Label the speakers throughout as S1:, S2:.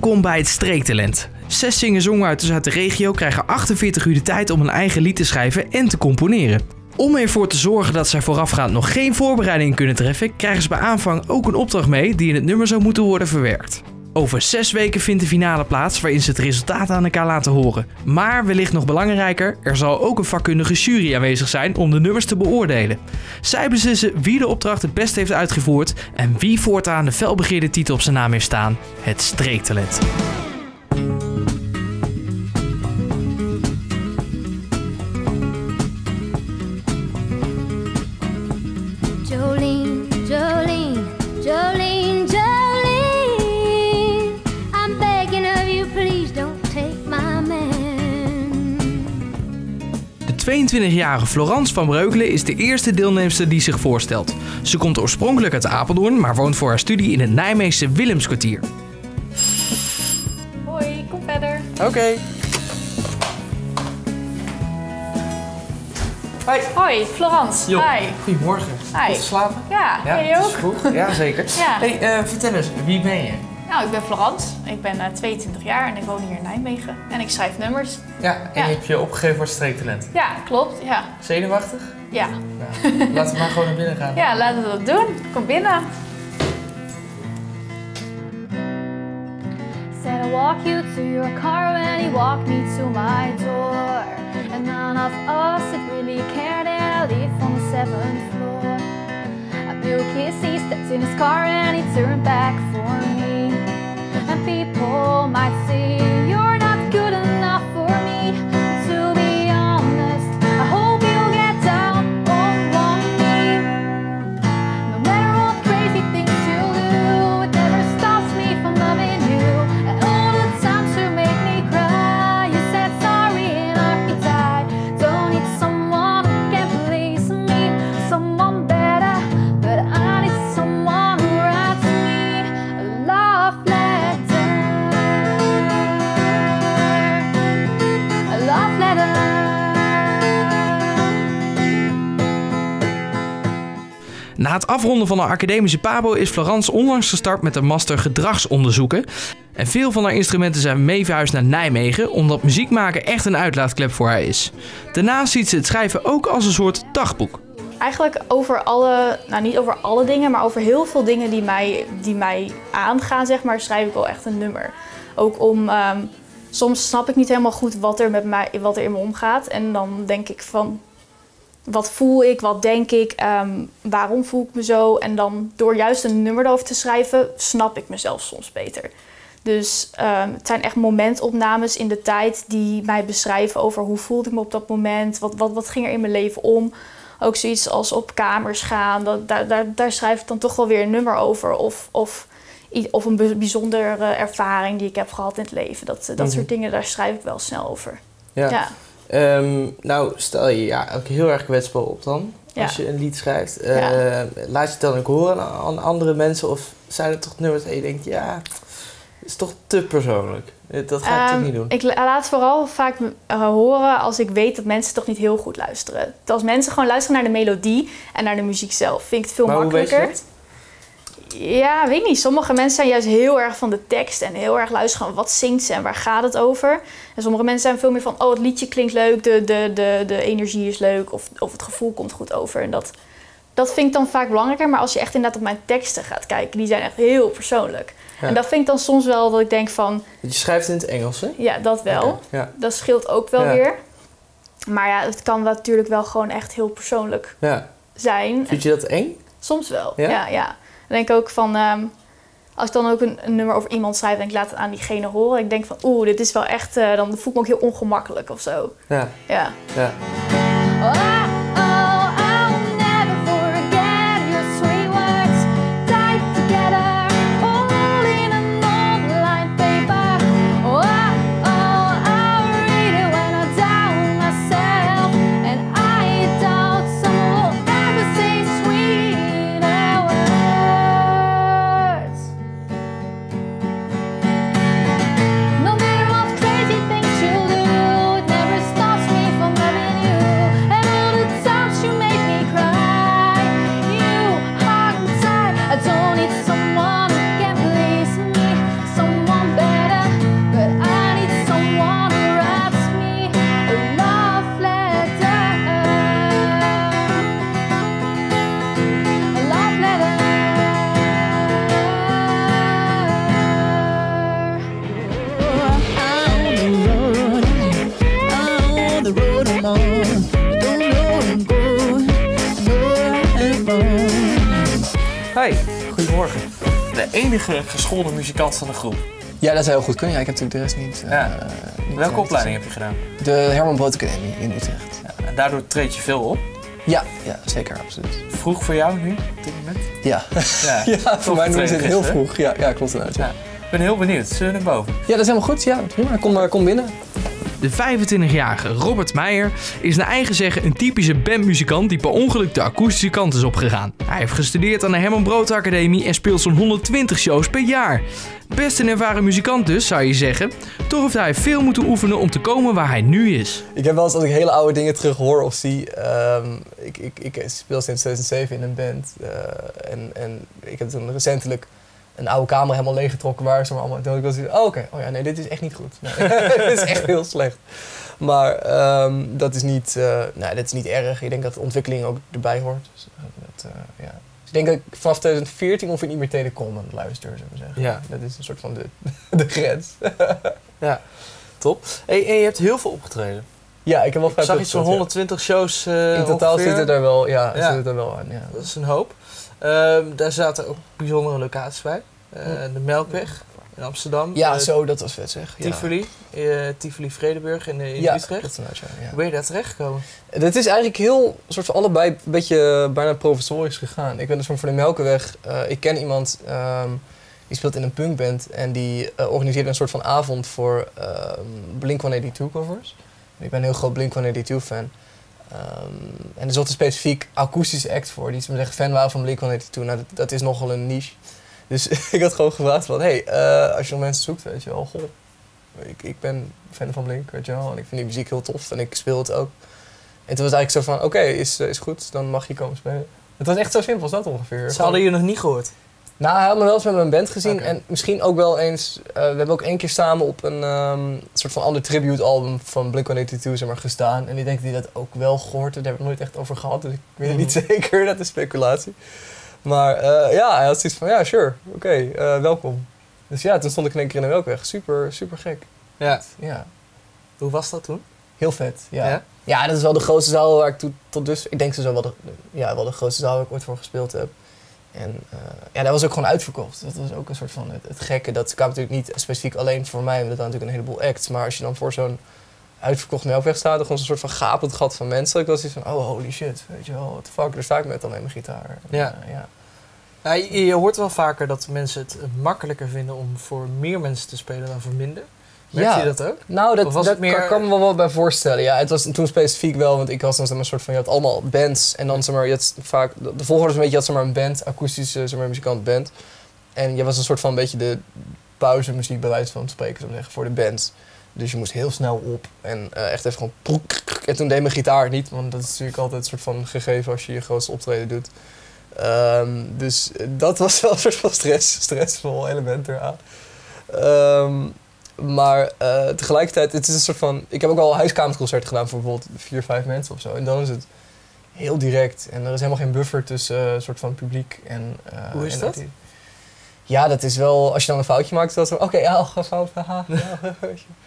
S1: Welkom bij het Streektalent. Zes singer-songwriters uit de regio krijgen 48 uur de tijd om een eigen lied te schrijven en te componeren. Om ervoor te zorgen dat zij voorafgaand nog geen voorbereidingen kunnen treffen, krijgen ze bij aanvang ook een opdracht mee die in het nummer zou moeten worden verwerkt. Over zes weken vindt de finale plaats waarin ze het resultaat aan elkaar laten horen. Maar wellicht nog belangrijker, er zal ook een vakkundige jury aanwezig zijn om de nummers te beoordelen. Zij beslissen wie de opdracht het best heeft uitgevoerd en wie voortaan de felbegeerde titel op zijn naam heeft staan: het streektalent. 20-jarige Florence van Breukelen is de eerste deelnemster die zich voorstelt. Ze komt oorspronkelijk uit Apeldoorn, maar woont voor haar studie in het Nijmeegse Willemskwartier.
S2: Hoi, kom verder.
S1: Oké. Hoi.
S2: Hoi, Florence. Jo.
S1: Goedemorgen.
S2: Hi.
S1: Goed slapen?
S2: Ja, ja jij
S1: ook? Is goed. Ja, zeker. Hey, eh, vertel eens, wie ben je?
S2: Nou, ik ben Florence. Ik ben eh, 22 jaar en ik woon hier in Nijmegen. En ik schrijf nummers.
S1: Ja, en
S2: Ja.
S1: je hebt je opgegeven voor het streektalent.
S2: Ja, klopt. Ja.
S1: Zenuwachtig?
S2: Ja.
S1: Nou, laten we maar gewoon naar binnen gaan.
S2: Ja, laten we dat doen. Kom binnen.
S3: Said I'll walk you to your car when he walked me to my door. And none of us had really cared that I live on the seventh floor. I blew he stepped in his car and he turned back for people might say
S1: Na het afronden van haar academische pabo is Florence onlangs gestart met een master gedragsonderzoeken. En veel van haar instrumenten zijn mee verhuisd naar Nijmegen, omdat muziek maken echt een uitlaatklep voor haar is. Daarnaast ziet ze het schrijven ook als een soort dagboek.
S2: Eigenlijk over alle, nou niet over alle dingen, maar over heel veel dingen die mij, die mij aangaan, zeg maar, schrijf ik wel echt een nummer. Ook om, ehm, soms snap ik niet helemaal goed wat er, met mij, wat er in me omgaat. En dan denk ik van, wat voel ik, wat denk ik, ehm, waarom voel ik me zo? En dan door juist een nummer erover te schrijven, snap ik mezelf soms beter. Dus ehm, het zijn echt momentopnames in de tijd die mij beschrijven over hoe voelde ik me op dat moment, wat, wat, wat ging er in mijn leven om. Ook zoiets als op kamers gaan, dat, daar, daar, daar schrijf ik dan toch wel weer een nummer over. Of, of, of een bijzondere ervaring die ik heb gehad in het leven. Dat, dat
S4: Mhm.
S2: soort dingen, daar schrijf ik wel snel over.
S4: Ja.
S2: Ja.
S4: Ehm, nou, stel je ja ook heel erg kwetsbaar op dan.
S2: Ja.
S4: Als je een lied schrijft. Eh, Laat je het dan ook horen aan, aan andere mensen? Of zijn er toch nummers dat je denkt, ja, het is toch te persoonlijk. Eh, Dat ga ik toch
S2: Ehm,
S4: niet doen.
S2: Ik la- laat vooral vaak eh, horen als ik weet dat mensen toch niet heel goed luisteren. Dat Als mensen gewoon luisteren naar de melodie en naar de muziek zelf, vind ik het veel
S4: maar hoe weet je
S2: makkelijker.
S4: dat?
S2: Ja, weet ik niet. Sommige mensen zijn juist heel erg van de tekst en heel erg luisteren van wat zingt ze en waar gaat het over. En sommige mensen zijn veel meer van, oh het liedje klinkt leuk, de, de, de, de energie is leuk of, of het gevoel komt goed over. En dat, dat vind ik dan vaak belangrijker. Maar als je echt inderdaad op mijn teksten gaat kijken, die zijn echt heel persoonlijk.
S4: Ja.
S2: En dat vind ik dan soms wel dat ik denk van,
S4: Je schrijft in het Engels, hè?
S2: ja, dat wel.
S4: Ja.
S2: Dat scheelt ook wel
S4: Ja.
S2: weer. Maar ja, het kan natuurlijk wel gewoon echt heel persoonlijk zijn.
S4: Vind je dat eng?
S2: Soms wel,
S4: Ja?
S2: ja. Dan denk ik ook van, ehm, als ik dan ook een, een nummer over iemand schrijf en ik laat het aan diegene horen. Ik denk van, oeh, dit is wel echt, eh, dan voel ik me ook heel ongemakkelijk of zo.
S4: Ja.
S2: Ja.
S4: ja.
S3: Oh,
S5: Morgen. De enige geschoolde muzikant van de groep.
S6: Ja, dat zou heel goed kunnen. Ja, ik heb natuurlijk de rest niet.
S5: Ja.
S6: eh, niet,
S5: Welke
S6: eh,
S5: opleiding heb je gedaan?
S6: De Herman Brood Academie in Utrecht.
S5: Ja, en daardoor treed je veel op.
S6: Ja, ja zeker, absoluut.
S5: Vroeg voor jou nu, op dit moment?
S6: Ja,
S5: Ja,
S6: ja voor mij ze het heel vroeg. Ja, ja klopt inderdaad.
S5: Ik ben heel benieuwd. Zullen we naar boven?
S6: ja, dat is helemaal goed. Ja, prima. Kom, maar kom binnen.
S1: De 25-jarige Robert Meijer is naar eigen zeggen een typische bandmuzikant die per ongeluk de akoestische kant is opgegaan. Hij heeft gestudeerd aan de Herman Brood Academie en speelt zo'n 120 shows per jaar. Best een ervaren muzikant dus, zou je zeggen. Toch heeft hij veel moeten oefenen om te komen waar hij nu is.
S6: Ik heb wel eens als ik hele oude dingen terug hoor of zie. ehm, ik, ik, ik speel sinds 2007 in een band. eh, en, en ik heb toen recentelijk een oude kamer helemaal leeggetrokken waar ze maar allemaal. Wel zoiets, oh, oké, oh ja, nee, dit is echt niet goed. Nee, dit is echt heel slecht. Maar ehm, dat is niet, eh, nou, dat is niet erg. Ik denk dat de ontwikkeling ook erbij hoort. Dus, eh, dat, eh, ja. Dus ik denk dat ik vanaf 2014 ongeveer niet meer telecom aan het luisteren, zou ik maar zeggen.
S5: Ja.
S6: Dat is een soort van de, de grens.
S5: Top. Hey, en je hebt heel veel opgetreden.
S6: ja, ik heb wel
S5: Ik zag iets van
S6: gespeeld,
S5: 120 shows
S6: ja. In totaal
S5: ongeveer.
S6: zitten er wel, ja,
S5: Ja.
S6: zitten er wel aan. Ja.
S5: Dat is een hoop. Ehm, daar zaten ook bijzondere locaties bij. Eh, de Melkweg in Amsterdam.
S6: Ja,
S5: Eh,
S6: zo, dat was vet zeg. Ja.
S5: Tivoli. eh, Tivoli Vredenburg in, in
S6: ja,
S5: Utrecht.
S6: dat ja, ja.
S5: Hoe ben je daar terechtgekomen?
S6: Het is eigenlijk heel, soort van allebei een beetje bijna professorisch gegaan. Ik ben dus van voor de Melkweg. ik ken iemand ehm, die speelt in een punkband en die organiseerde een soort van avond voor ehm Blink-182 covers. Ik ben een heel groot Blink-182 fan. Ehm, en er zat een specifiek akoestische act voor, die ze me zeggen fan waren van Blink-182. Nou, dat, dat is nogal een niche. Dus ik had gewoon gevraagd van, hey, eh, als je nog mensen zoekt, weet je wel, goh, ik, ik ben fan van Blink, weet je wel, en ik vind die muziek heel tof en ik speel het ook. En toen was het eigenlijk zo van, oké, is, is goed, dan mag je komen spelen. Het was echt zo simpel als dat ongeveer.
S5: Ze hadden je nog niet gehoord.
S6: Nou, hij had me wel eens met mijn band gezien. En misschien ook wel eens... eh, we hebben ook één keer samen op een ehm, soort van ander tribute album van Blink-182 zeg maar, gestaan. En ik denk dat hij dat ook wel gehoord heeft. Daar hebben we nooit echt over gehad. Dus ik weet het niet zeker. Dat is speculatie. Maar eh, ja, hij had zoiets van, ja, sure. Oké, eh, welkom. Dus ja, toen stond ik in één keer in de Melkweg. Super, super gek.
S5: Ja.
S6: Ja,
S5: Hoe was dat toen?
S6: heel vet. Ja.
S5: Ja?
S6: Ja, dat is wel de grootste zaal waar ik tot, tot dus... Ik denk zo wel de, ja, wel de grootste zaal waar ik ooit voor gespeeld heb. En eh, ja, dat was ook gewoon uitverkocht. Dat was ook een soort van het, het gekke. Dat kwam natuurlijk niet specifiek alleen voor mij, want dat natuurlijk een heleboel acts. Maar als je dan voor zo'n uitverkocht melkweg staat, dan gewoon zo'n soort van gapend gat van mensen. Ik was iets van, oh holy shit, weet je wel, what the fuck, daar sta ik met alleen mijn gitaar.
S5: Ja.
S6: Eh, ja.
S5: Ja, je, je hoort wel vaker dat mensen het makkelijker vinden om voor meer mensen te spelen dan voor minder.
S6: Ja.
S5: je dat ook?
S6: Nou, dat,
S5: was
S6: dat
S5: meer-
S6: kan, me wel wat bij voorstellen. Ja, het was toen specifiek wel, want ik was dan zeg maar, een soort van, je had allemaal bands en dan zeg maar, je had vaak, de, de volgorde is een beetje, je had zeg maar een band, akoestische zeg maar, muzikant band. En je was een soort van een beetje de pauzemuziek bij wijze van spreken, zeggen, voor de bands. Dus je moest heel snel op en eh, echt even gewoon proek. En toen deed mijn gitaar niet, want dat is natuurlijk altijd een soort van gegeven als je je grootste optreden doet. Ehm, dus eh, dat was wel een soort van stress, stressvol element eraan. Ehm, maar eh, tegelijkertijd, het is een soort van. Ik heb ook al huiskamerconcerten gedaan voor bijvoorbeeld vier, vijf mensen of zo. En dan is het heel direct. En er is helemaal geen buffer tussen eh, soort van publiek en. eh,
S5: Hoe is
S6: en
S5: dat?
S6: Ja, dat is wel. Als je dan een foutje maakt, is dat zo. Oké, ja, ga fout. Haha, ja,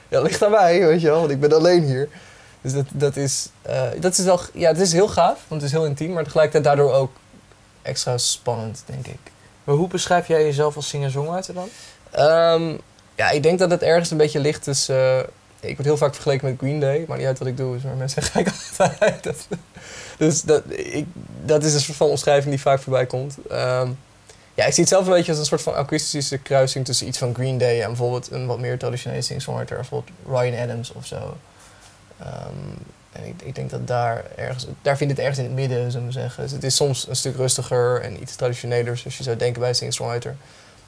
S6: ja, ligt aan mij, weet je wel, want ik ben alleen hier. Dus dat, dat, is, dat is wel. Ja, het is heel gaaf, want het is heel intiem, maar tegelijkertijd daardoor ook extra spannend, denk ik.
S5: Maar hoe beschrijf jij jezelf als singer-songwriter dan?
S6: Ehm, ja, ik denk dat het ergens een beetje ligt tussen... eh, ik word heel vaak vergeleken met Green Day, maar niet uit wat ik doe. Dus maar mensen zeggen altijd. Dat, dus dat, ik, dat is een soort van omschrijving die vaak voorbij komt. Ehm, ja, ik zie het zelf een beetje als een soort van akoestische kruising tussen iets van Green Day en bijvoorbeeld een wat meer traditionele singer-songwriter, bijvoorbeeld Ryan Adams of zo. Ehm, en ik, ik denk dat daar ergens, daar vindt het ergens in het midden, zullen we zeggen. Dus het is soms een stuk rustiger en iets traditioneler, zoals je zou denken bij een singer-songwriter.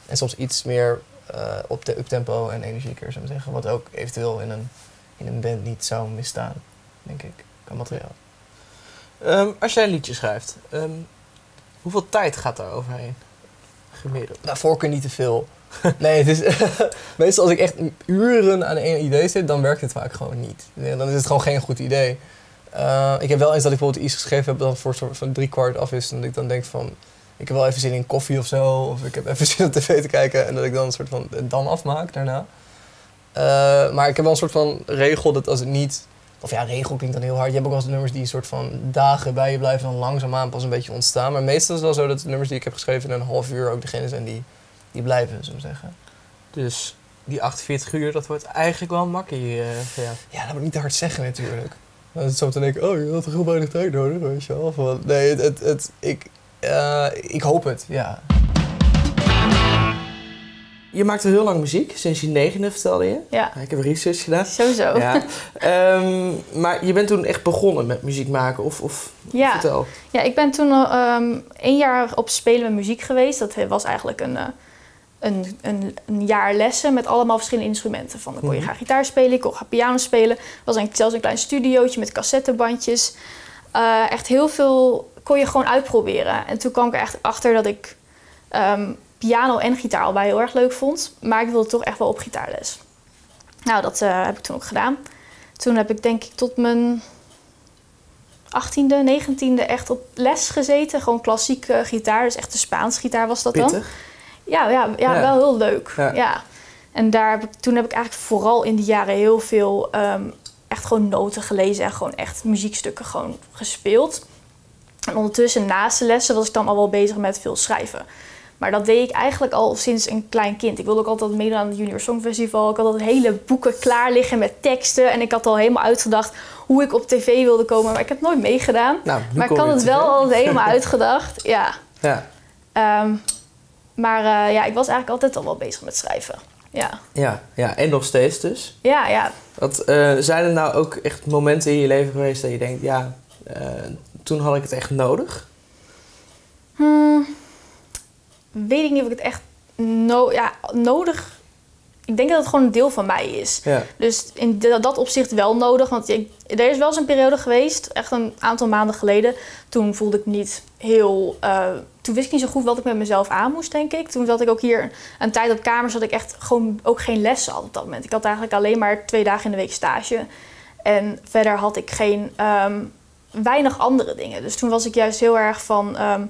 S6: En soms iets meer eh, op de uptempo en energieker, zou ik zeggen. Wat ook eventueel in een, in een band niet zou misstaan, denk ik, qua materiaal.
S5: Ehm, als jij een liedje schrijft, ehm, hoeveel tijd gaat daar overheen? Gemiddeld.
S6: Nou, voorkeur niet te veel. Nee, het is, meestal als ik echt uren aan één idee zit, dan werkt het vaak gewoon niet. Dan is het gewoon geen goed idee. Eh, ik heb wel eens dat ik bijvoorbeeld iets geschreven heb dat voor soort van drie kwart af is. En dat ik dan denk van, ik heb wel even zin in koffie of zo. Of ik heb even zin om tv te kijken. En dat ik dan een soort van dan afmaak daarna. Eh, maar ik heb wel een soort van regel dat als het niet Of ja, regel klinkt dan heel hard. Je hebt ook wel eens nummers die een soort van dagen bij je blijven... en dan langzaamaan pas een beetje ontstaan. Maar meestal is het wel zo dat de nummers die ik heb geschreven... in een half uur ook degene zijn die, die blijven, zullen we zeggen.
S5: Dus die 48 uur, dat wordt eigenlijk wel een makkie eh, voor jou.
S6: Ja, dat moet ik niet te hard zeggen natuurlijk. Dan is het zo te denken, oh, je had toch heel weinig tijd nodig, weet je wel. Nee, het, het, het- ik, eh, ik hoop het, ja.
S4: Je maakte heel lang muziek, sinds je negende vertelde je.
S2: Ja,
S4: Ik heb research gedaan.
S2: sowieso.
S4: Ja. Ehm, maar je bent toen echt begonnen met muziek maken, of, of
S2: Ja.
S4: vertel.
S2: Ja, ik ben toen ehm één jaar op spelen met muziek geweest. Dat was eigenlijk een, eh, een, een, een jaar lessen met allemaal verschillende instrumenten. Van dan kon je
S4: Mhm.
S2: gaan gitaar spelen, ik kon gaan piano spelen. Er was een, zelfs een klein studiootje met cassettebandjes. Eh, echt heel veel kon je gewoon uitproberen. En toen kwam ik er echt achter dat ik ehm, piano en gitaar allebei heel erg leuk vond. Maar ik wilde toch echt wel op gitaarles. Nou, dat eh, heb ik toen ook gedaan. Toen heb ik denk ik tot mijn 18e, 19e echt op les gezeten. Gewoon klassieke gitaar, dus echt de Spaans gitaar was dat dan. Ja, ja, ja,
S4: Ja.
S2: wel heel leuk.
S4: Ja.
S2: Ja. En daar heb ik, toen heb ik eigenlijk vooral in die jaren heel veel ehm, echt gewoon noten gelezen en gewoon echt muziekstukken gewoon gespeeld. En ondertussen naast de lessen was ik dan al wel bezig met veel schrijven. Maar dat deed ik eigenlijk al sinds een klein kind. Ik wilde ook altijd meedoen aan het Junior Songfestival. Ik had altijd hele boeken klaar liggen met teksten. En ik had al helemaal uitgedacht hoe ik op tv wilde komen. Maar ik heb nooit meegedaan.
S4: Nou,
S2: Maar ik had het wel altijd helemaal uitgedacht. Ja.
S4: Ja,
S2: Ehm, maar eh, ja, ik was eigenlijk altijd al wel bezig met schrijven. Ja,
S4: ja, ja, en nog steeds dus.
S2: ja, ja.
S4: Wat, eh, zijn er nou ook echt momenten in je leven geweest dat je denkt, ja, eh, toen had ik het echt nodig?
S2: Hmm, weet ik niet of ik het echt no ja, nodig... Ik denk dat het gewoon een deel van mij is.
S4: Ja,
S2: Dus in dat opzicht wel nodig. Want ik, er is wel eens een periode geweest, echt een aantal maanden geleden. Toen voelde ik me niet heel. eh, toen wist ik niet zo goed wat ik met mezelf aan moest, denk ik. Toen zat ik ook hier een tijd op kamers dat ik echt gewoon ook geen lessen had op dat moment. Ik had eigenlijk alleen maar twee dagen in de week stage. En verder had ik geen. ehm, weinig andere dingen. Dus toen was ik juist heel erg van. ehm,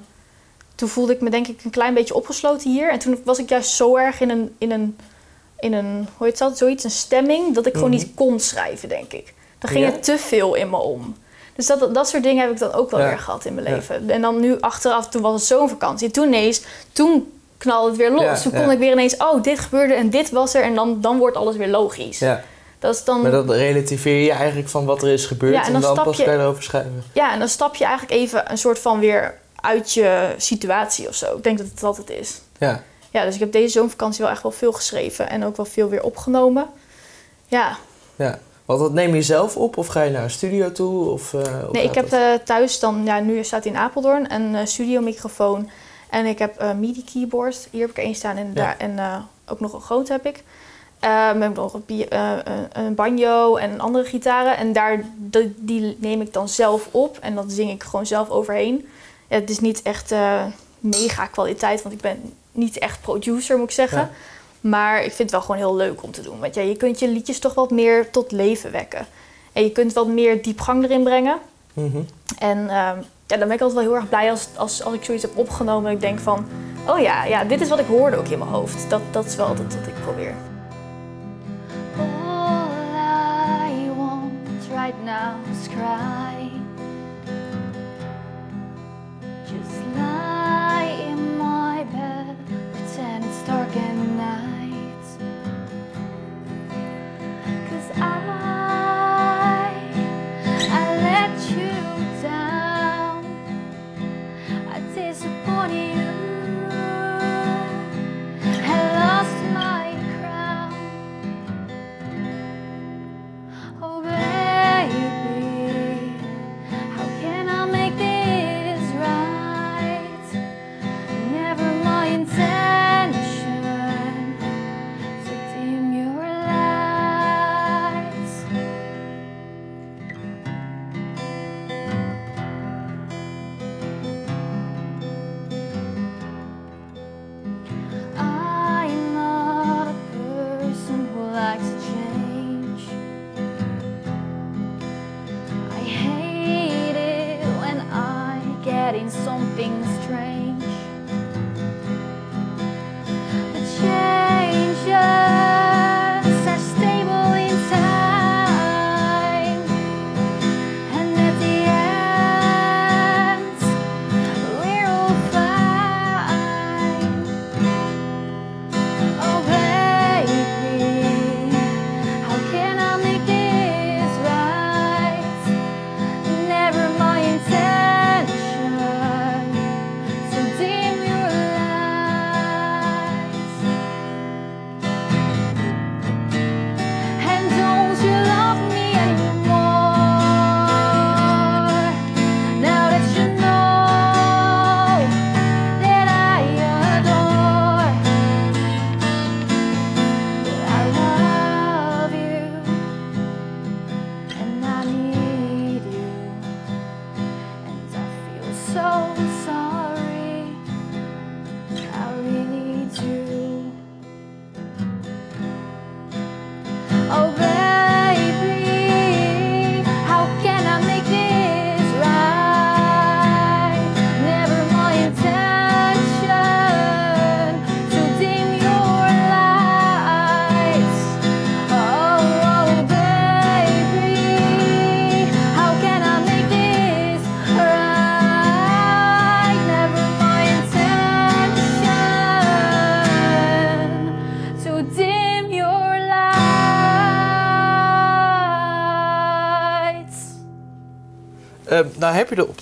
S2: toen voelde ik me denk ik een klein beetje opgesloten hier. En toen was ik juist zo erg in een. In een in een, hoe heet dat, zoiets, een stemming, dat ik gewoon
S4: Mhm.
S2: niet kon schrijven, denk ik. Dan ging
S4: Ja?
S2: er te veel in me om. Dus dat, dat soort dingen heb ik dan ook wel
S4: Ja.
S2: weer gehad in mijn
S4: Ja.
S2: leven. En dan nu achteraf, toen was het zo'n vakantie. Toen ineens, toen knalde het weer los. Toen kon ik weer ineens, oh, dit gebeurde en dit was er. En dan, dan wordt alles weer logisch.
S4: ja.
S2: Dat is dan,
S4: Maar dat relativeer je eigenlijk van wat er is gebeurd
S2: Ja, en
S4: en
S2: dan
S4: pas
S2: je-
S4: kan je erover schrijven.
S2: ja, en dan stap je eigenlijk even een soort van weer uit je situatie of zo. Ik denk dat het dat het is.
S4: Ja,
S2: Ja, dus ik heb deze zomervakantie wel echt wel veel geschreven. En ook wel veel weer opgenomen. Ja,
S4: ja. Want dat neem je zelf op of ga je naar een studio toe? Of, hoe
S2: Nee, ik heb eh, thuis dan, ja, nu staat hij in Apeldoorn, een eh, studiomicrofoon. En ik heb een MIDI keyboard. Hier heb ik één staan en,
S4: Ja.
S2: daar, en ook nog een groot heb ik. Eh, ik nog een, eh, een- een banjo en andere gitaren. En daar, die, die neem ik dan zelf op. En dan zing ik gewoon zelf overheen. Ja, het is niet echt eh, mega kwaliteit, want ik ben niet echt producer, moet ik zeggen.
S4: Ja.
S2: Maar ik vind het wel gewoon heel leuk om te doen. Want ja, je kunt je liedjes toch wat meer tot leven wekken. En je kunt wat meer diepgang erin brengen.
S4: Mhm.
S2: En ehm, ja, dan ben ik altijd wel heel erg blij als, als, als ik zoiets heb opgenomen. En ik denk van, oh ja, ja, dit is wat ik hoorde ook in mijn hoofd. Dat, dat is wel altijd wat ik probeer.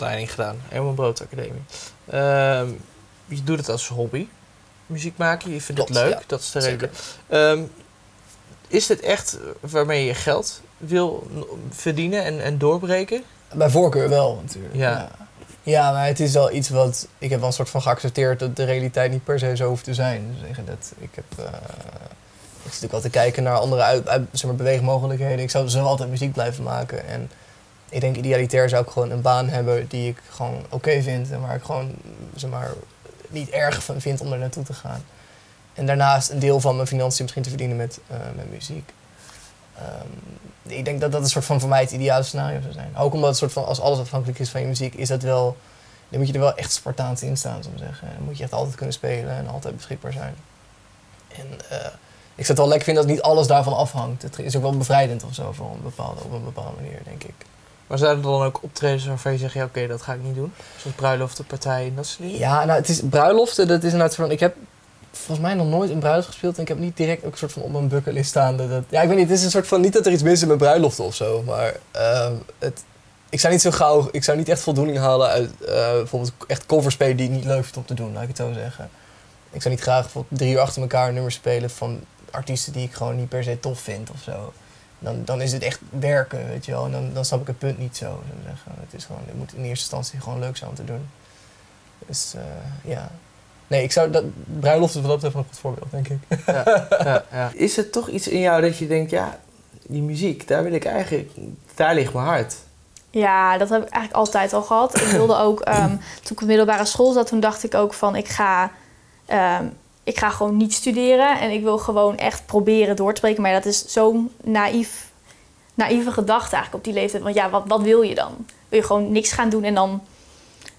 S5: Gedaan, Herman Brood Academie. Ehm, je doet het als hobby, muziek maken. Je vindt
S6: Klopt,
S5: het leuk,
S6: ja.
S5: dat is de reden. Ehm, is dit echt waarmee je geld wil verdienen en, en doorbreken?
S6: Bij voorkeur wel, natuurlijk.
S5: Ja.
S6: Ja. Ja, maar het is wel iets wat... Ik heb wel een soort van geaccepteerd dat de realiteit niet per se zo hoeft te zijn. Dus zeggen dat ik heb... eh, ik zit ook altijd te kijken naar andere uit, uit- zeg maar, beweegmogelijkheden. Ik zou zo altijd muziek blijven maken. En ik denk idealitair zou ik gewoon een baan hebben die ik gewoon oké vind. En waar ik gewoon, zeg maar, niet erg van vind om er naartoe te gaan. En daarnaast een deel van mijn financiën misschien te verdienen met, eh, met muziek. Ehm, ik denk dat dat een soort van voor mij het ideale scenario zou zijn. Ook omdat het soort van, als alles afhankelijk is van je muziek, is dat wel, dan moet je er wel echt Spartaans in staan, zou ik zeggen. Dan moet je echt altijd kunnen spelen en altijd beschikbaar zijn. En eh, ik zou het wel lekker vinden dat niet alles daarvan afhangt. Het is ook wel bevrijdend of zo voor een bepaalde, op een bepaalde manier, denk ik.
S5: Maar zijn er dan ook optredens waarvan je zegt, ja oké, dat ga ik niet doen? Zoals bruiloften, partijen, dat soort?
S6: Ja, nou, het is bruiloften, dat is inderdaad van, ik heb volgens mij nog nooit een bruiloft gespeeld en ik heb niet direct ook een soort van op mijn bucketlist staan. Dat, ja, ik weet niet, het is een soort van, niet dat er iets mis is met bruiloften of zo, maar ehm, het, ik zou niet zo gauw, ik zou niet echt voldoening halen uit eh, bijvoorbeeld echt covers spelen die niet leuk vind om te doen, laat ik het zo zeggen. Ik zou niet graag drie uur achter elkaar nummers spelen van artiesten die ik gewoon niet per se tof vind of zo. Dan, dan is het echt werken, weet je wel. En dan, dan snap ik het punt niet zo, zou ik zeggen. Het, is gewoon, het moet in eerste instantie gewoon leuk zijn om te doen. Dus eh, ja. Nee, ik zou dat, bruiloft is wat dat betreft een goed voorbeeld, denk ik.
S5: Ja, ja, ja.
S4: Is er toch iets in jou dat je denkt, ja, die muziek, daar wil ik eigenlijk, daar ligt mijn hart.
S2: Ja, dat heb ik eigenlijk altijd al gehad. Ik wilde ook, ehm, toen ik op middelbare school zat, toen dacht ik ook van ik ga, ehm, ik ga gewoon niet studeren. En ik wil gewoon echt proberen door te spreken. Maar dat is zo'n naïef, naïeve gedachte eigenlijk op die leeftijd. Want ja, wat, wat wil je dan? Wil je gewoon niks gaan doen en dan...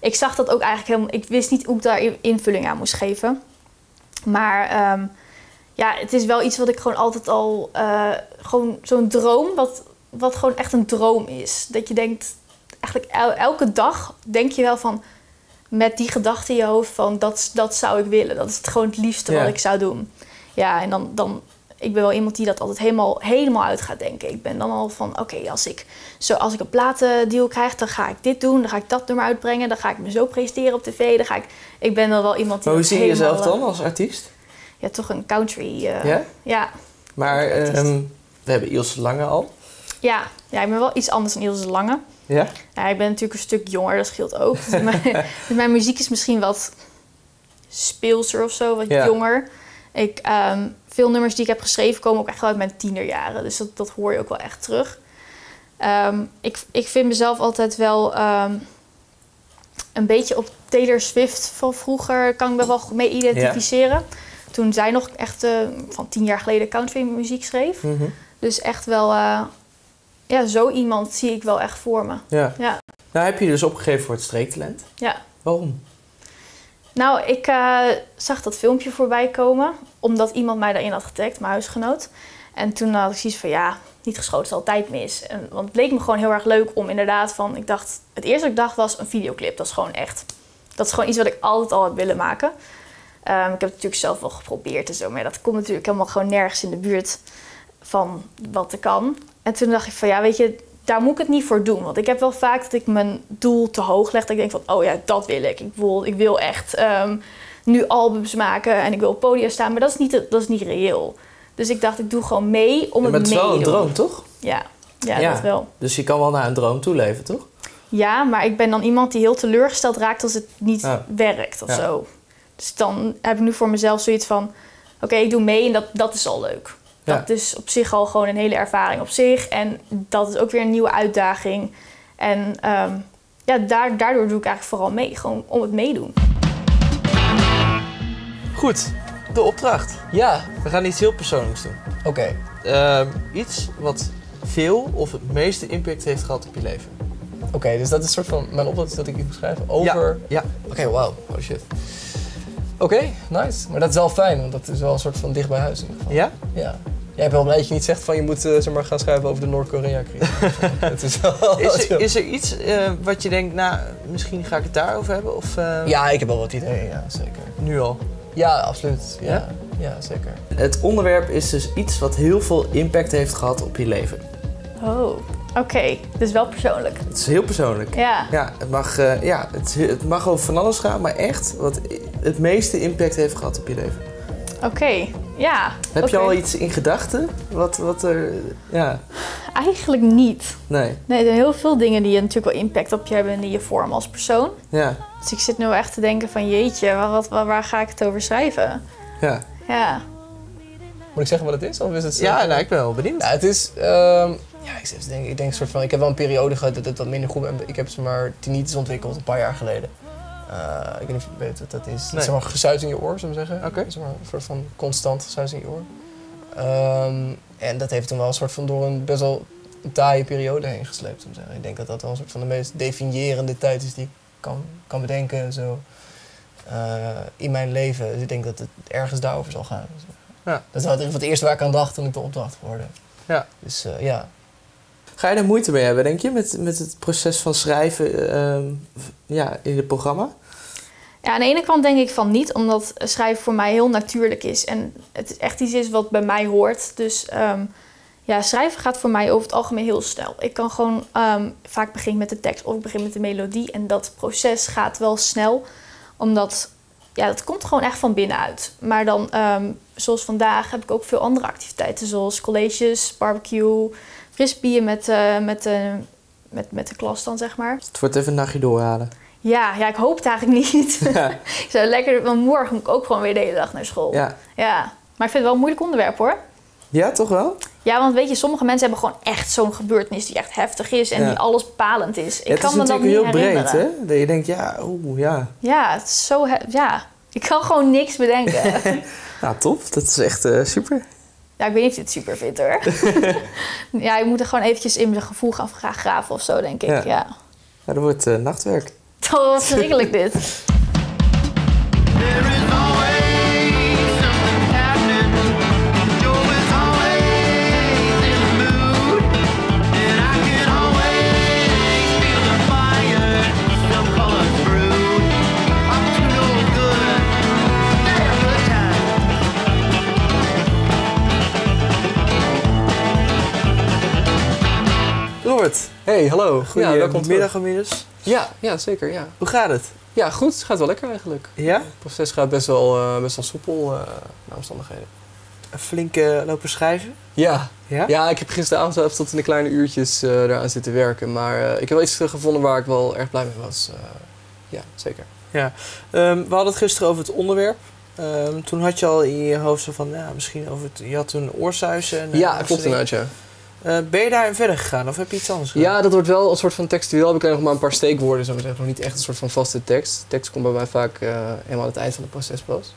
S2: Ik zag dat ook eigenlijk helemaal... Ik wist niet hoe ik daar in- invulling aan moest geven. Maar ehm, ja, het is wel iets wat ik gewoon altijd al... eh, gewoon zo'n droom, wat, wat gewoon echt een droom is. Dat je denkt, eigenlijk el- elke dag denk je wel van... Met die gedachte in je hoofd van, dat, dat zou ik willen. Dat is het gewoon het liefste
S4: Ja.
S2: wat ik zou doen. Ja, en dan, dan... Ik ben wel iemand die dat altijd helemaal, helemaal uit gaat denken. Ik ben dan al van, oké, als ik zo als ik een platendeal krijg, dan ga ik dit doen, dan ga ik dat nummer uitbrengen, dan ga ik me zo presenteren op tv, dan ga ik... Ik ben dan wel iemand die...
S4: Maar hoe zie je jezelf dan als artiest?
S2: Ja, toch een country... eh,
S4: Ja?
S2: ja.
S4: Maar ehm, we hebben Ilse Lange al.
S2: Ja, ja, ik ben wel iets anders dan Ilse Lange.
S4: Ja?
S2: Ja, ik ben natuurlijk een stuk jonger, dat scheelt ook. Dus mijn, dus mijn muziek is misschien wat speelser of zo, wat
S4: Ja.
S2: jonger. Ik, ehm, veel nummers die ik heb geschreven komen ook echt wel uit mijn tienerjaren. Dus dat, dat hoor je ook wel echt terug. Ehm, ik, ik vind mezelf altijd wel ehm, een beetje op Taylor Swift van vroeger... kan ik me wel mee identificeren. Toen zij nog echt eh, van tien jaar geleden country muziek schreef.
S4: Mhm.
S2: Dus echt wel... eh, ja, zo iemand zie ik wel echt voor me.
S4: ja.
S2: Ja.
S4: Nou heb je je dus opgegeven voor het streektalent.
S2: Ja.
S4: Waarom?
S2: Nou, ik eh, zag dat filmpje voorbij komen, omdat iemand mij daarin had getagd, mijn huisgenoot. En toen had ik zoiets van, ja, niet geschoten is altijd mis. En, want het leek me gewoon heel erg leuk om inderdaad van, ik dacht, het eerste wat ik dacht was een videoclip. Dat is gewoon echt, dat is gewoon iets wat ik altijd al heb willen maken. Ehm, ik heb het natuurlijk zelf wel geprobeerd en zo, maar dat komt natuurlijk helemaal gewoon nergens in de buurt van wat er kan. En toen dacht ik van, ja, weet je, daar moet ik het niet voor doen. Want ik heb wel vaak dat ik mijn doel te hoog leg. Dat ik denk van, oh ja, dat wil ik. Ik wil, ik wil echt ehm, nu albums maken en ik wil op podium staan. Maar dat is niet, dat is niet reëel. Dus ik dacht, ik doe gewoon mee om
S4: Ja, maar
S2: het
S4: het is
S2: mee
S4: wel
S2: te
S4: een
S2: doen.
S4: droom, toch?
S2: Ja, ja,
S4: Ja.
S2: dat wel.
S4: Dus je kan wel naar een droom toeleven, toch?
S2: Ja, maar ik ben dan iemand die heel teleurgesteld raakt als het niet
S4: Ja.
S2: werkt of zo. Dus dan heb ik nu voor mezelf zoiets van... Oké, ik doe mee en dat, dat is al leuk.
S4: Ja.
S2: Dat is op zich al gewoon een hele ervaring op zich. En dat is ook weer een nieuwe uitdaging. En ehm, ja, daar, daardoor doe ik eigenlijk vooral mee. Gewoon om het meedoen.
S5: Goed, de opdracht.
S6: Ja,
S5: We gaan iets heel persoonlijks doen.
S6: oké.
S5: Ehm, iets wat veel of het meeste impact heeft gehad op je leven.
S6: Oké, dus dat is een soort van mijn opdracht is dat ik iets moet schrijven over...
S5: Ja.
S6: Oké, wauw. Oh shit. Oké, nice. Maar dat is wel fijn, want dat is wel een soort van dicht bij huis in ieder geval.
S5: Ja?
S6: Ja. Jij hebt wel blij dat je niet zegt van je moet eh, zeg maar, gaan schrijven over de Noord-Korea-crisis. Het is wel...
S5: Is er, is er iets eh, wat je denkt, nou, misschien ga ik het daarover hebben? Of eh,
S6: Ja, ik heb wel wat ideeën, ja, zeker.
S5: nu al?
S6: Ja, absoluut. Ja,
S5: Ja?
S6: ja? zeker.
S4: Het onderwerp is dus iets wat heel veel impact heeft gehad op je leven.
S2: Oh. Oké, dus wel persoonlijk.
S4: Het is heel persoonlijk.
S2: Ja.
S4: Ja, het mag, eh, ja, het, het mag over van alles gaan, maar echt wat het meeste impact heeft gehad op je leven.
S2: Oké, ja.
S4: Heb je al iets in gedachten? Wat, wat er, ja,
S2: Eigenlijk niet.
S4: nee,
S2: Nee, er zijn heel veel dingen die natuurlijk wel impact op je hebben en die je vormen als persoon.
S4: ja,
S2: Dus ik zit nu echt te denken van jeetje, waar, wat, waar, waar ga ik het over schrijven?
S4: ja.
S2: Ja.
S6: Moet ik zeggen wat het is? Of is het zo?
S4: Ja, nou, ik ben wel benieuwd.
S6: Nou, het is... ehm, ja, ik, te denken, ik denk soort van... Ik heb wel een periode gehad dat het wat minder goed... Ik heb zeg maar tinnitus ontwikkeld een paar jaar geleden. Eh, ik weet niet of je weet wat dat is.
S4: Nee.
S6: Zeg maar gesuis in je oor, zou ik zeggen.
S4: Oké.
S6: Zeg maar een soort van constant gesuis in je oor. Ehm, en dat heeft toen wel een soort van door een best wel taaie periode heen gesleept, zou ik zeggen. Ik denk dat dat wel een soort van de meest definiërende tijd is die ik kan, kan bedenken. Zo. eh, in mijn leven. Dus ik denk dat het ergens daarover zal gaan.
S4: Ja.
S6: Dat is wel het- het eerste waar ik aan dacht toen ik de opdracht hoorde.
S4: Ja.
S6: Dus eh, ja.
S4: Ga je er moeite mee hebben, denk je, met, met het proces van schrijven ehm, ja, in het programma?
S2: Ja, aan de ene kant denk ik van niet, omdat schrijven voor mij heel natuurlijk is. En het echt iets is wat bij mij hoort. Dus ehm, ja, schrijven gaat voor mij over het algemeen heel snel. Ik kan gewoon ehm, vaak beginnen met de tekst of ik begin met de melodie. En dat proces gaat wel snel, omdat ja, dat komt gewoon echt van binnenuit. Maar dan, zoals vandaag, heb ik ook veel andere activiteiten, zoals colleges, barbecue, frisbeeën met, eh, met, de met, met de klas dan, zeg maar.
S4: Het wordt even een nachtje doorhalen.
S2: Ja, ja, ik hoop het eigenlijk niet.
S4: ja.
S2: ik zou lekker, want morgen moet ik ook gewoon weer de hele dag naar school.
S4: Ja.
S2: Ja, maar ik vind het wel een moeilijk onderwerp hoor.
S4: ja, toch wel?
S2: Ja, want weet je, sommige mensen hebben gewoon echt zo'n gebeurtenis die echt heftig is en
S4: Ja.
S2: die alles bepalend is. Ik
S4: Ja, het
S2: kan
S4: is
S2: me dat
S4: natuurlijk
S2: niet
S4: heel breed, hè? Dat je denkt, ja, oeh, ja.
S2: Ja, het is zo... Ja, ik kan gewoon niks bedenken.
S4: Nou, top. Dat is echt eh, super.
S2: Ja, ik weet niet of je het super vindt hoor. ja, je moet er gewoon eventjes in mijn gevoel gaan gra- graven of zo, denk ik.
S4: Ja.
S2: Ja.
S4: Ja, dat wordt eh, nachtwerk.
S2: Oh, wat verschrikkelijk dit.
S6: Hey, hallo. ja,
S4: goedemiddag inmiddels.
S6: Ja, ja, zeker, ja.
S4: Hoe gaat het?
S6: Ja, goed. Het gaat wel lekker eigenlijk.
S4: Ja?
S6: Het proces gaat best wel, eh, best wel soepel eh naar omstandigheden.
S4: Flink eh, lopen schrijven?
S6: Ja.
S4: Ja?
S6: ja, ik heb gisteravond zelf tot in de kleine uurtjes eraan zitten werken. Maar ik heb wel iets gevonden waar ik wel erg blij mee was. Ja, zeker.
S4: Ehm, we hadden het gisteren over het onderwerp. Ehm, toen had je al in je hoofd zo van, ja, misschien over het... Je had toen oorsuizen. En,
S6: ja, klopt inderdaad, ja.
S4: Eh, ben je daarin verder gegaan of heb je iets anders gedaan?
S6: Ja, dat wordt wel een soort van textueel. Heb ik nog maar een paar steekwoorden, ik zeggen. Nog niet echt een soort van vaste tekst. Tekst komt bij mij vaak eh, helemaal aan het eind van het proces pas.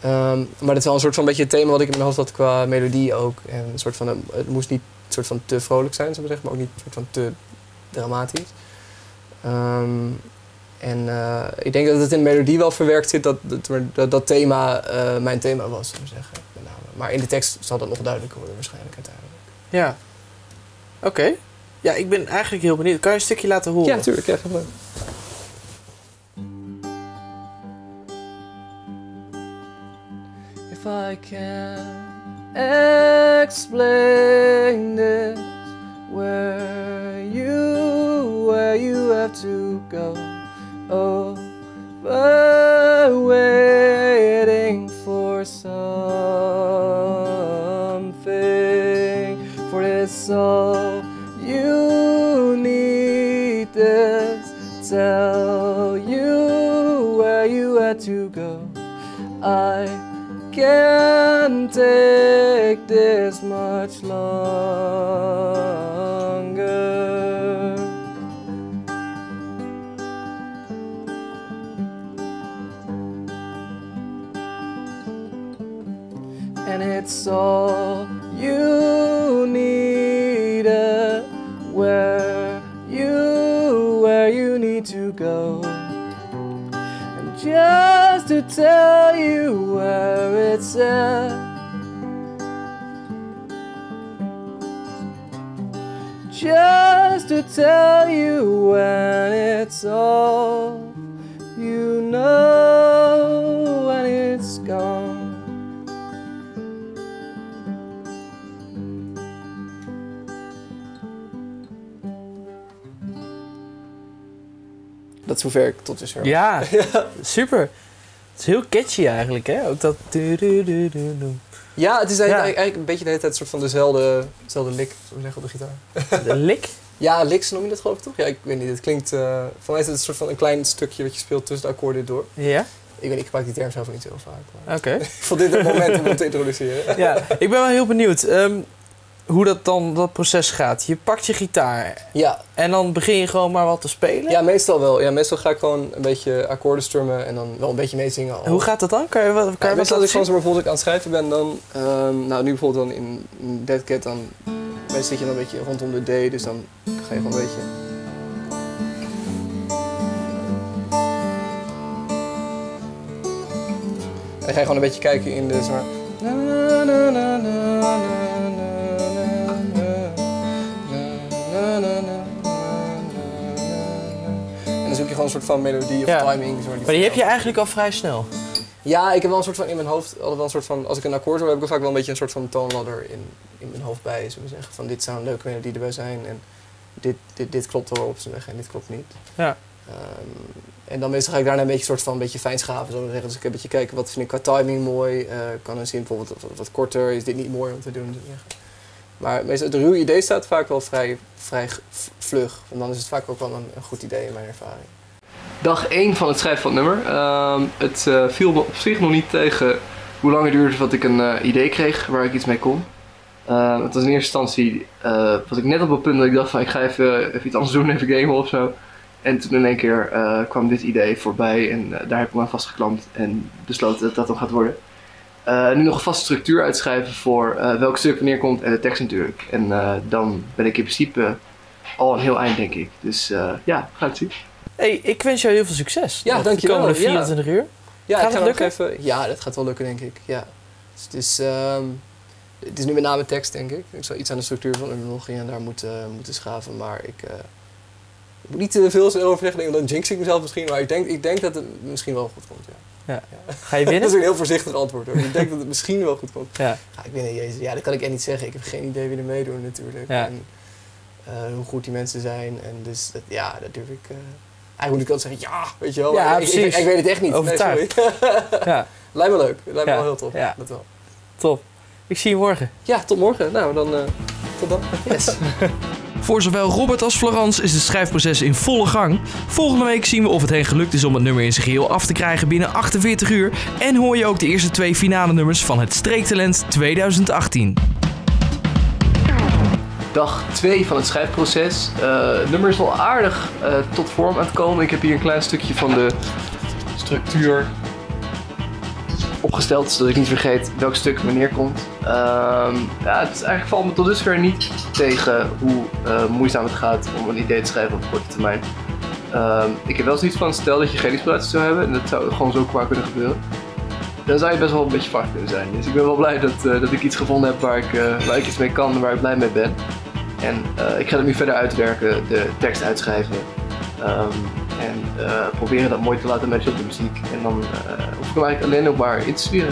S6: Ehm, maar dat is wel een soort van beetje het thema wat ik in mijn hoofd had qua melodie ook. En een soort van, het moest niet een soort van te vrolijk zijn, zou ik zeggen, maar ook niet een soort van te dramatisch. Ehm, en eh, ik denk dat het in de melodie wel verwerkt zit dat dat, dat, thema mijn thema was, ik zeggen. Maar in de tekst zal dat nog duidelijker worden waarschijnlijk uiteindelijk.
S4: Ja. Oké. Ja, ik ben eigenlijk heel benieuwd. Kan je een stukje laten horen?
S6: Ja, natuurlijk. Ja, gewoon. If I can explain this, where you, where you have to go, oh, but this all you need this, tell you where you had to go. I can't take this Dat is hoe ver ik tot dusver was.
S5: Ja, super. Het is heel catchy eigenlijk, hè? Ook dat...
S6: Ja, het is
S5: Ja.
S6: eigenlijk, eigenlijk een beetje de hele tijd een soort van dezelfde, dezelfde lik, we zeggen, op de gitaar.
S5: De lik.
S6: Ja, licks noem je dat geloof ik toch? Ja, ik weet niet. Het klinkt, eh voor mij is het een soort van een klein stukje wat je speelt tussen de akkoorden door.
S5: Ja,
S6: Ik weet niet, ik gebruik die term zelf niet heel vaak.
S5: Oké.
S6: ik vond dit het moment om het te introduceren.
S5: Ja, ik ben wel heel benieuwd ehm, hoe dat dan, dat proces gaat. Je pakt je gitaar
S6: Ja,
S5: en dan begin je gewoon maar wat te spelen.
S6: ja, meestal wel. Ja, meestal ga ik gewoon een beetje akkoorden strummen en dan wel een beetje meezingen.
S5: Hoe gaat dat dan? Kan je, wat- kan
S6: Ja,
S5: je
S6: meestal als ik zo bijvoorbeeld aan het schrijven ben, dan... ehm, nou, nu bijvoorbeeld dan in, in Dead Cat, dan... Meestal zit je dan een beetje rondom de D, dus dan ga je gewoon een beetje... En dan ga je gewoon een beetje kijken in de... Zeg maar, Een soort van melodie of
S5: Ja.
S6: timing.
S5: Maar die heb je eigenlijk al vrij snel.
S6: ja, ik heb wel een soort van in mijn hoofd, altijd wel een soort van, als ik een akkoord hoor, heb ik vaak wel een beetje een soort van toonladder in, in mijn hoofd bij, zullen we zeggen. Van dit zou een leuke melodie erbij zijn en dit, dit, dit klopt wel op zijn weg en dit klopt niet.
S5: Ja.
S6: Ehm, en dan meestal ga ik daarna een beetje soort van een beetje fijnschaven, zullen we zeggen. Dus ik heb een beetje kijken, wat vind ik qua timing mooi, Eh, kan een zin bijvoorbeeld wat, wat korter, is dit niet mooi om te doen. Maar meestal, het ruwe idee staat vaak wel vrij, vrij vlug, en dan is het vaak ook wel een, een goed idee in mijn ervaring. Dag 1 van het schrijven van het nummer. Ehm, het eh, viel me op zich nog niet tegen hoe lang het duurde voordat ik een eh, idee kreeg waar ik iets mee kon. Ehm, het was in eerste instantie, eh, was ik net op het punt dat ik dacht van ik ga even, even iets anders doen, even gamen of zo. En toen in één keer eh, kwam dit idee voorbij en eh, daar heb ik me aan vastgeklampt en besloten dat dat dan gaat worden. Eh, nu nog een vaste structuur uitschrijven voor eh, welk stuk wanneer komt en de tekst natuurlijk. En eh, dan ben ik in principe al een heel eind denk ik. Dus eh, ja, ga het zien.
S5: Hey, ik wens jou heel veel succes.
S6: Ja, dankjewel.
S5: De komende
S6: Ja.
S5: 24 uur.
S6: Ja,
S5: Gaat het lukken?
S6: even. Ja, dat gaat wel lukken, denk ik. Ja. Dus het, is, ehm, het is nu met name tekst, denk ik. Ik zal iets aan de structuur van de nog en daar moeten, moeten schaven. Maar ik, eh, ik moet niet te veel over zeggen, dan jinx ik mezelf misschien. Maar ik denk, ik denk dat het misschien wel goed komt. Ja.
S5: Ga je
S6: Dat
S5: winnen?
S6: is een heel voorzichtig antwoord hoor. Ik denk dat het misschien wel goed komt.
S5: Ja.
S6: Ga ik winnen, jezus. Ja, dat kan ik echt niet zeggen. Ik heb geen idee wie er meedoen natuurlijk.
S5: Ja.
S6: En eh, hoe goed die mensen zijn. En dus dat, ja, dat durf ik. eh, eigenlijk moet ik altijd zeggen, ja, weet je wel.
S5: Ja,
S6: ik, ik,
S5: precies.
S6: ik weet het echt niet.
S5: Overtuigd. Ja,
S6: Lijkt me leuk. Lijkt me
S5: Ja,
S6: wel heel tof.
S5: ja.
S6: Dat wel.
S5: top. Ik zie je morgen.
S6: Ja, tot morgen. Nou, dan eh, tot dan. Yes.
S1: Voor zowel Robert als Florence is het schrijfproces in volle gang. Volgende week zien we of het hen gelukt is om het nummer in zijn geheel af te krijgen binnen 48 uur. En hoor je ook de eerste twee finale nummers van het Streektalent 2018.
S6: Dag 2 van het schrijfproces. Eh, het nummer is al aardig eh, tot vorm aan het komen. Ik heb hier een klein stukje van de structuur opgesteld, zodat ik niet vergeet welk stuk wanneer komt. Ehm, ja, het eigenlijk valt me tot dusver niet tegen hoe eh, moeizaam het gaat om een idee te schrijven op korte termijn. Ehm, ik heb wel zoiets van, stel dat je geen inspiratie zou hebben, en dat zou gewoon zo qua kunnen gebeuren, dan zou je best wel een beetje vast kunnen zijn. Dus ik ben wel blij dat, dat ik iets gevonden heb waar ik, waar ik iets mee kan en waar ik blij mee ben. En eh, ik ga het nu verder uitwerken, de tekst uitschrijven. ehm, en eh, proberen dat mooi te laten matchen op de muziek. En dan eh hoef ik hem eigenlijk alleen nog maar in te.